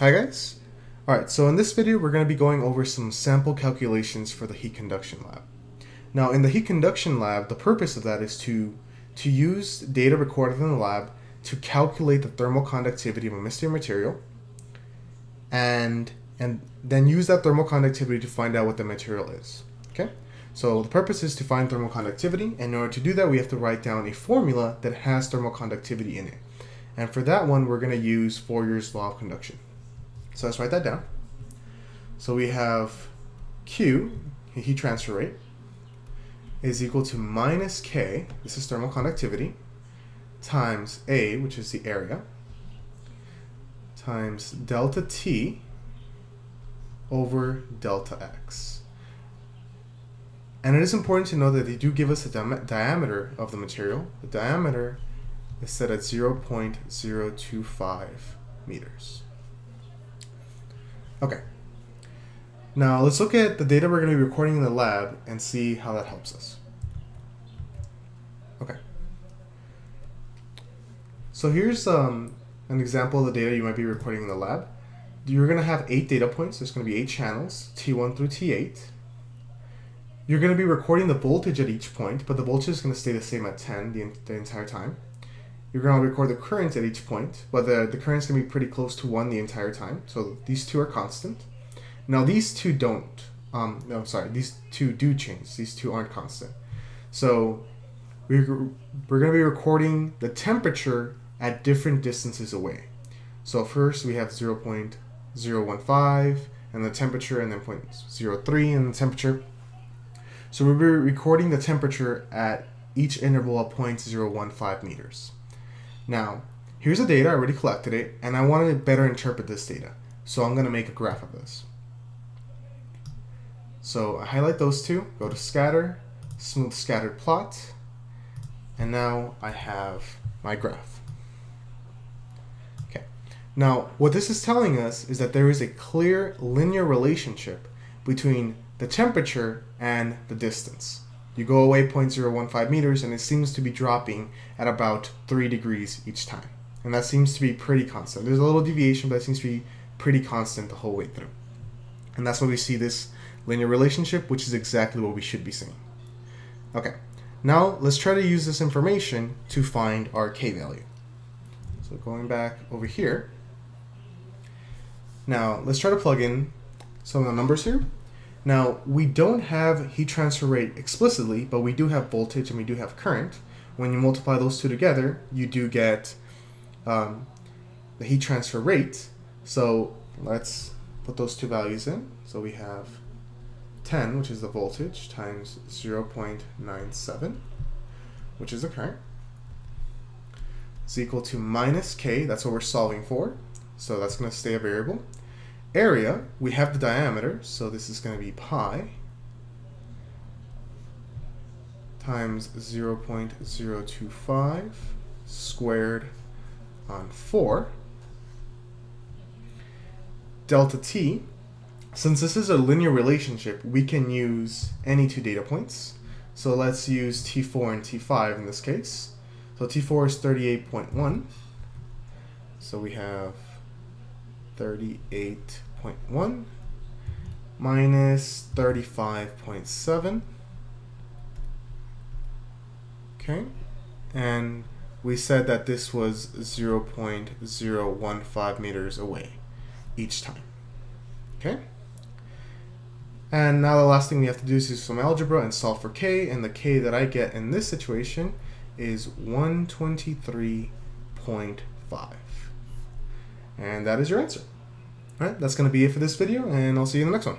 Hi guys. Alright, so in this video we're going to be going over some sample calculations for the heat conduction lab. Now in the heat conduction lab, the purpose of that is to, to use data recorded in the lab to calculate the thermal conductivity of a mystery material and, and then use that thermal conductivity to find out what the material is. Okay? So the purpose is to find thermal conductivity and in order to do that we have to write down a formula that has thermal conductivity in it. And for that one we're going to use Fourier's law of conduction. So let's write that down. So we have Q, the heat transfer rate, is equal to minus K, this is thermal conductivity, times A, which is the area, times delta T over delta X. And it is important to know that they do give us a di diameter of the material. The diameter is set at 0.025 meters. Okay. Now let's look at the data we're going to be recording in the lab and see how that helps us. Okay. So here's um, an example of the data you might be recording in the lab. You're going to have eight data points. There's going to be eight channels, T1 through T8. You're going to be recording the voltage at each point, but the voltage is going to stay the same at 10 the, the entire time. You're going to record the current at each point, but the, the current's going to be pretty close to 1 the entire time. So these two are constant. Now these two don't. Um, no, sorry, these two do change. These two aren't constant. So we're, we're going to be recording the temperature at different distances away. So first we have 0 0.015 and the temperature and then 0.03 and the temperature. So we'll be recording the temperature at each interval of 0.015 meters. Now, here's the data, I already collected it, and I want to better interpret this data. So I'm going to make a graph of this. So I highlight those two, go to scatter, smooth scattered plot, and now I have my graph. Okay. Now, what this is telling us is that there is a clear linear relationship between the temperature and the distance. You go away 0.015 meters and it seems to be dropping at about 3 degrees each time. And that seems to be pretty constant. There's a little deviation, but it seems to be pretty constant the whole way through. And that's why we see this linear relationship, which is exactly what we should be seeing. Okay, now let's try to use this information to find our k value. So going back over here, now let's try to plug in some of the numbers here. Now, we don't have heat transfer rate explicitly, but we do have voltage and we do have current. When you multiply those two together, you do get um, the heat transfer rate. So let's put those two values in. So we have 10, which is the voltage, times 0.97, which is the current, is equal to minus k, that's what we're solving for. So that's going to stay a variable area, we have the diameter, so this is going to be pi times 0 0.025 squared on 4. Delta t, since this is a linear relationship, we can use any two data points. So let's use T4 and T5 in this case. So T4 is 38.1. So we have 38.1 minus 35.7. Okay, and we said that this was 0.015 meters away each time. Okay, and now the last thing we have to do is do some algebra and solve for k, and the k that I get in this situation is 123.5. And that is your answer. Alright, that's going to be it for this video, and I'll see you in the next one.